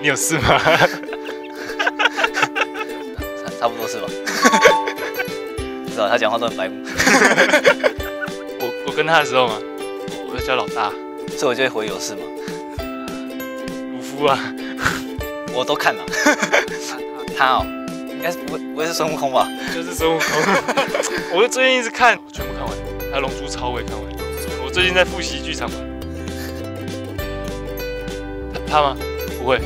你有事吗？差 差不多是吧？不知道他讲话都很白目，我我跟他的时候嘛，我就叫老大所以我就会回有事吗。鲁夫啊，我都看了，他哦，应该是不会不会是孙悟空吧？就是孙悟空。我最近一直看，全部看完，还有《龙珠超》我也看完。我最近在复习剧场版。他他吗？不会，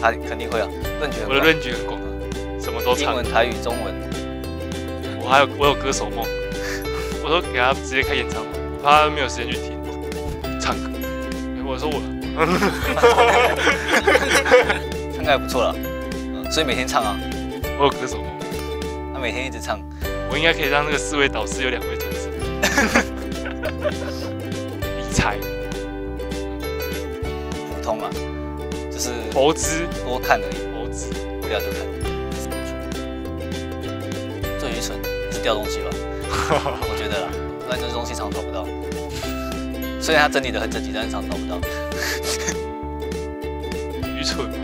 他肯定会啊，论据很我的广 range 很广，什么都唱。英文、。台语、中文，我还有我有歌手梦，我都给他直接开演唱会，我怕他没有时间去听。唱。歌。哎我说我。唱歌还不错了，嗯所以每天唱啊，我有歌手梦，他每天一直唱，我应该可以让那个四位导师有两位专职。理财、普通啊，就是投资、多看而已，投资，无聊就看。最愚蠢是掉东西吧，我觉得啦，不然这东西常常找不到。虽然他整理的很整齐，但是常常找不到。愚蠢吗？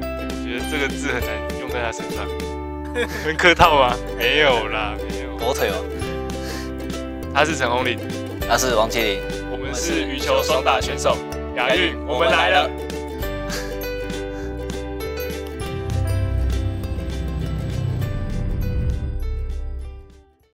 我觉得这个字很难用在他身上，很客套吗？没有啦，没有。火腿哦，他是陈宏林，他是王杰林。我们是羽球双打选手，亚运我们来了。